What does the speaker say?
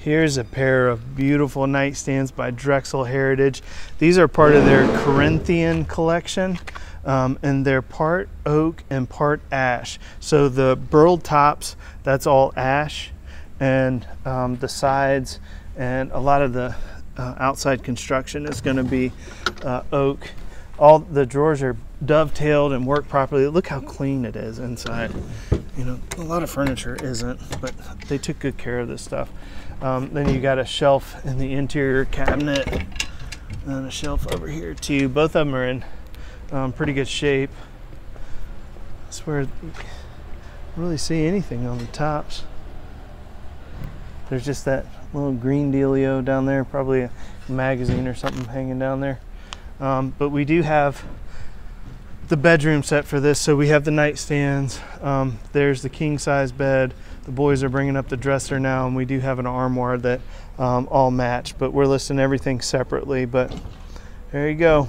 Here's a pair of beautiful nightstands by Drexel Heritage. These are part of their Corinthian collection. Um, and they're part oak and part ash. So the burled tops, that's all ash, and um, the sides and a lot of the uh, outside construction is going to be uh, oak. All the drawers are dovetailed and work properly. Look how clean it is inside. You know, a lot of furniture isn't, but they took good care of this stuff. Um, then you got a shelf in the interior cabinet and a shelf over here too. Both of them are in um, pretty good shape. That's where you really see anything on the tops. There's just that little green dealio down there, probably a magazine or something hanging down there. Um, but we do have the bedroom set for this. So we have the nightstands. Um, there's the king size bed. The boys are bringing up the dresser now, and we do have an armoire that um, all match. But we're listing everything separately. But there you go.